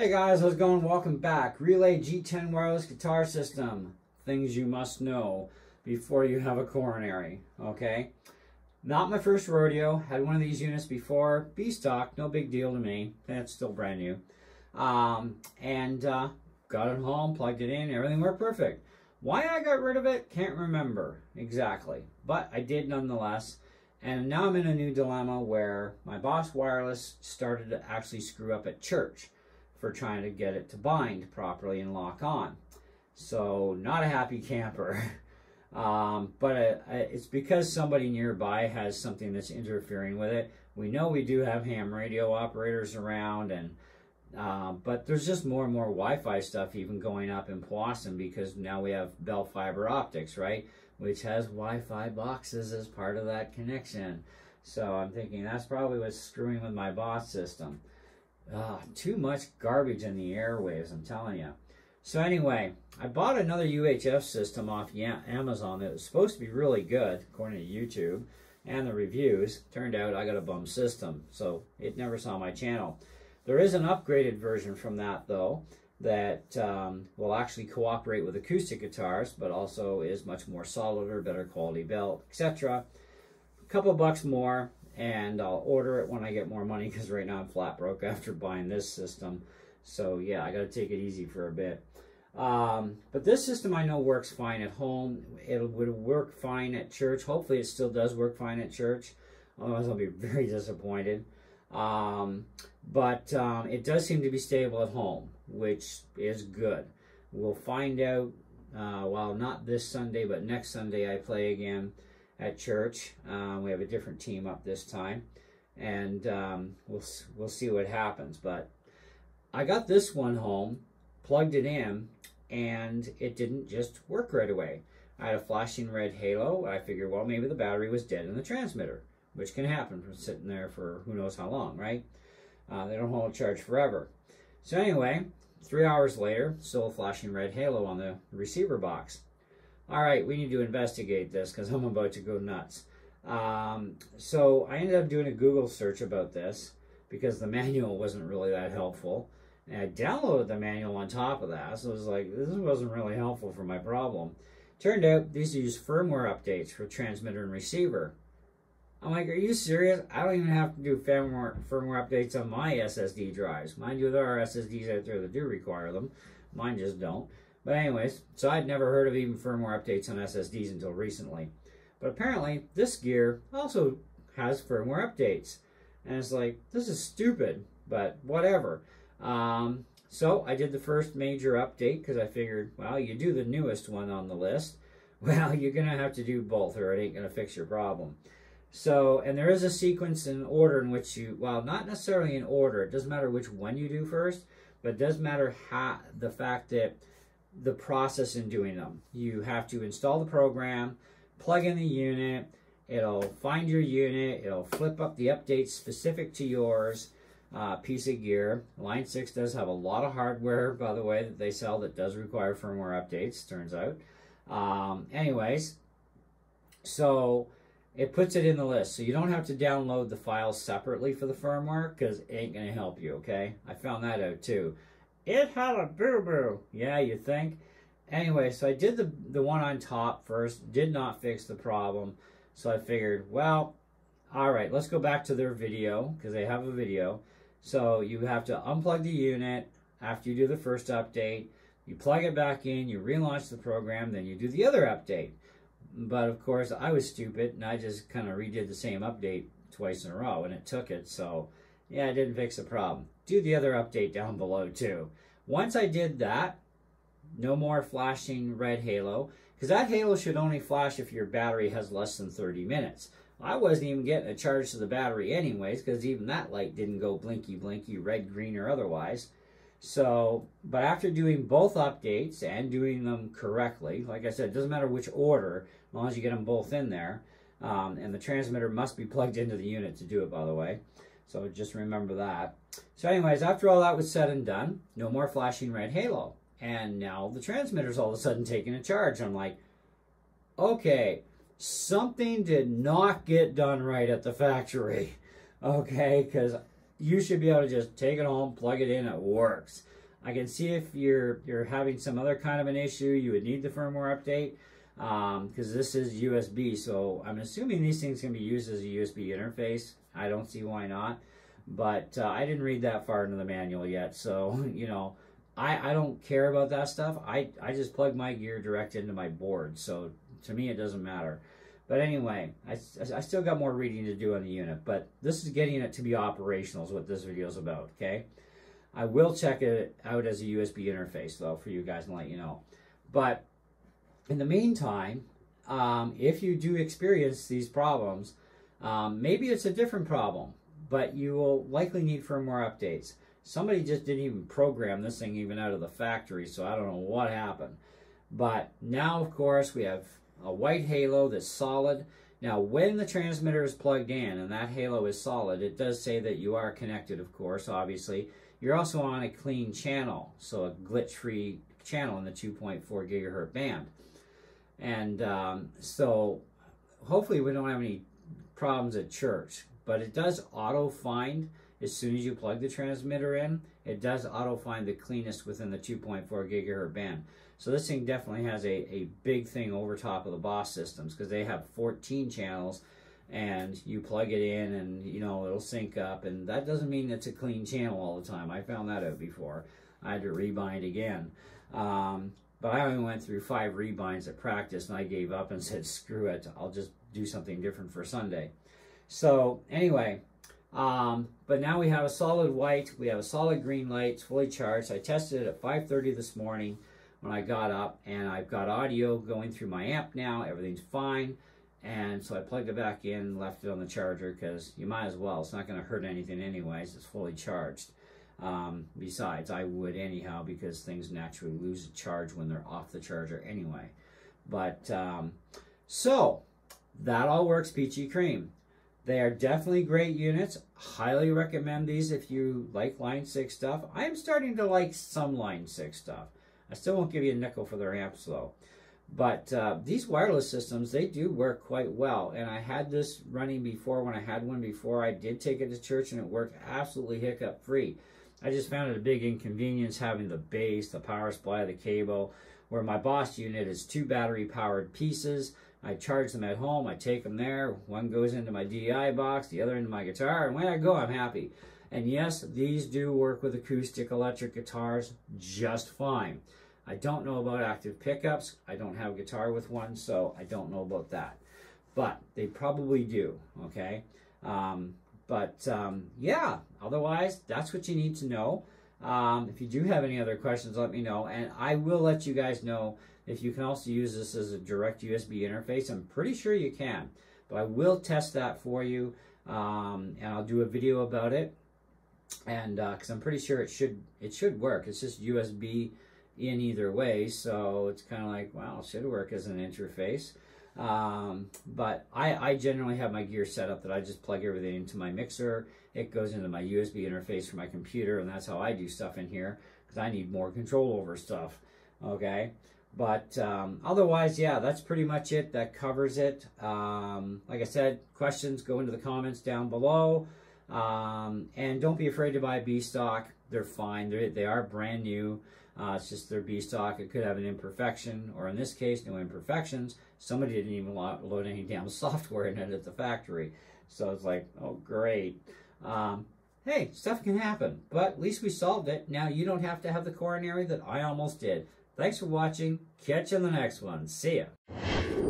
Hey guys, how's it going? Welcome back. Relay G10 wireless guitar system. Things you must know before you have a coronary, okay? Not my first rodeo. Had one of these units before. B-stock, no big deal to me. That's still brand new. Um, and uh, got it home, plugged it in, everything worked perfect. Why I got rid of it, can't remember exactly. But I did nonetheless. And now I'm in a new dilemma where my Boss Wireless started to actually screw up at church for trying to get it to bind properly and lock on. So not a happy camper. um, but uh, it's because somebody nearby has something that's interfering with it. We know we do have ham radio operators around, and uh, but there's just more and more Wi-Fi stuff even going up in Powassan because now we have Bell Fiber Optics, right? Which has Wi-Fi boxes as part of that connection. So I'm thinking that's probably what's screwing with my boss system. Uh, too much garbage in the airwaves, I'm telling you. So anyway, I bought another UHF system off Amazon that was supposed to be really good, according to YouTube, and the reviews. Turned out I got a bum system, so it never saw my channel. There is an upgraded version from that, though, that um, will actually cooperate with acoustic guitars, but also is much more solider, better quality belt, etc. A couple bucks more, and I'll order it when I get more money because right now I'm flat broke after buying this system. So yeah, I got to take it easy for a bit. Um, but this system I know works fine at home. It would work fine at church. Hopefully it still does work fine at church. Otherwise I'll be very disappointed. Um, but um, it does seem to be stable at home, which is good. We'll find out, uh, well, not this Sunday, but next Sunday I play again at church. Um, we have a different team up this time, and um, we'll we'll see what happens. But I got this one home, plugged it in, and it didn't just work right away. I had a flashing red halo. I figured, well, maybe the battery was dead in the transmitter, which can happen from sitting there for who knows how long, right? Uh, they don't hold a charge forever. So anyway, three hours later, still a flashing red halo on the receiver box all right, we need to investigate this because I'm about to go nuts. Um, so I ended up doing a Google search about this because the manual wasn't really that helpful. And I downloaded the manual on top of that, so it was like, this wasn't really helpful for my problem. Turned out these use firmware updates for transmitter and receiver. I'm like, are you serious? I don't even have to do firmware, firmware updates on my SSD drives. Mind you, there are SSDs out there that do require them. Mine just don't. But anyways, so I'd never heard of even firmware updates on SSDs until recently. But apparently, this gear also has firmware updates. And it's like, this is stupid, but whatever. Um, so I did the first major update because I figured, well, you do the newest one on the list. Well, you're going to have to do both or it ain't going to fix your problem. So, and there is a sequence and order in which you, well, not necessarily in order. It doesn't matter which one you do first, but it does matter how, the fact that the process in doing them. You have to install the program, plug in the unit, it'll find your unit, it'll flip up the updates specific to yours uh, piece of gear. Line 6 does have a lot of hardware, by the way, that they sell that does require firmware updates, turns out. Um, anyways, so it puts it in the list. So you don't have to download the files separately for the firmware because it ain't going to help you, okay? I found that out too. It had a boo-boo. Yeah, you think? Anyway, so I did the, the one on top first. Did not fix the problem. So I figured, well, all right, let's go back to their video because they have a video. So you have to unplug the unit after you do the first update. You plug it back in, you relaunch the program, then you do the other update. But of course, I was stupid and I just kind of redid the same update twice in a row and it took it. So yeah, it didn't fix the problem. Do the other update down below too. Once I did that, no more flashing red halo, because that halo should only flash if your battery has less than 30 minutes. I wasn't even getting a charge to the battery anyways, because even that light didn't go blinky blinky, red, green, or otherwise. So, but after doing both updates and doing them correctly, like I said, it doesn't matter which order, as long as you get them both in there, um, and the transmitter must be plugged into the unit to do it, by the way. So just remember that. So anyways, after all that was said and done, no more flashing red halo. And now the transmitter's all of a sudden taking a charge. I'm like, okay, something did not get done right at the factory. Okay, because you should be able to just take it home, plug it in, it works. I can see if you're you're having some other kind of an issue, you would need the firmware update because um, this is USB. So I'm assuming these things can be used as a USB interface. I don't see why not, but uh, I didn't read that far into the manual yet. So you know, I I don't care about that stuff. I I just plug my gear direct into my board. So to me, it doesn't matter. But anyway, I, I still got more reading to do on the unit, but this is getting it to be operational is what this video is about, okay? I will check it out as a USB interface, though, for you guys and let you know. But in the meantime, um, if you do experience these problems, um, maybe it's a different problem, but you will likely need firmware updates. Somebody just didn't even program this thing even out of the factory, so I don't know what happened. But now, of course, we have a white halo that's solid. Now, when the transmitter is plugged in and that halo is solid, it does say that you are connected, of course, obviously. You're also on a clean channel, so a glitch-free channel in the 2.4 gigahertz band. And um, so hopefully we don't have any problems at church, but it does auto-find as soon as you plug the transmitter in, it does auto-find the cleanest within the 2.4 gigahertz band. So this thing definitely has a, a big thing over top of the Boss systems because they have 14 channels and you plug it in and you know it'll sync up and that doesn't mean it's a clean channel all the time. I found that out before. I had to rebind again. Um, but I only went through five rebinds at practice and I gave up and said, screw it, I'll just do something different for Sunday. So anyway, um, but now we have a solid white, we have a solid green light, it's fully charged. I tested it at 5.30 this morning when I got up and I've got audio going through my amp now. Everything's fine. And so I plugged it back in, left it on the charger because you might as well. It's not going to hurt anything anyways. It's fully charged. Um, besides, I would anyhow because things naturally lose a charge when they're off the charger anyway. But, um, so, that all works peachy cream. They are definitely great units. Highly recommend these if you like Line 6 stuff. I am starting to like some Line 6 stuff. I still won't give you a nickel for their amps though. But uh, these wireless systems, they do work quite well. And I had this running before when I had one before. I did take it to church and it worked absolutely hiccup free. I just found it a big inconvenience having the base, the power supply, the cable, where my Boss unit is two battery powered pieces. I charge them at home, I take them there. One goes into my DI box, the other into my guitar, and when I go, I'm happy. And yes, these do work with acoustic electric guitars just fine. I don't know about active pickups. I don't have a guitar with one, so I don't know about that. But they probably do, okay? Um, but um, yeah, otherwise, that's what you need to know. Um, if you do have any other questions, let me know. And I will let you guys know if you can also use this as a direct USB interface. I'm pretty sure you can. But I will test that for you. Um, and I'll do a video about it and because uh, I'm pretty sure it should it should work. It's just USB in either way, so it's kind of like well, it should work as an interface. Um, but I, I generally have my gear set up that I just plug everything into my mixer. It goes into my USB interface for my computer, and that's how I do stuff in here because I need more control over stuff. Okay. But um, otherwise, yeah, that's pretty much it. That covers it. Um, like I said, questions, go into the comments down below. Um, and don't be afraid to buy B stock. They're fine. They're, they are brand new. Uh, it's just their B stock. It could have an imperfection, or in this case, no imperfections. Somebody didn't even load any damn software in it at the factory. So it's like, oh, great. Um, hey, stuff can happen, but at least we solved it. Now you don't have to have the coronary that I almost did. Thanks for watching. Catch you in the next one. See ya.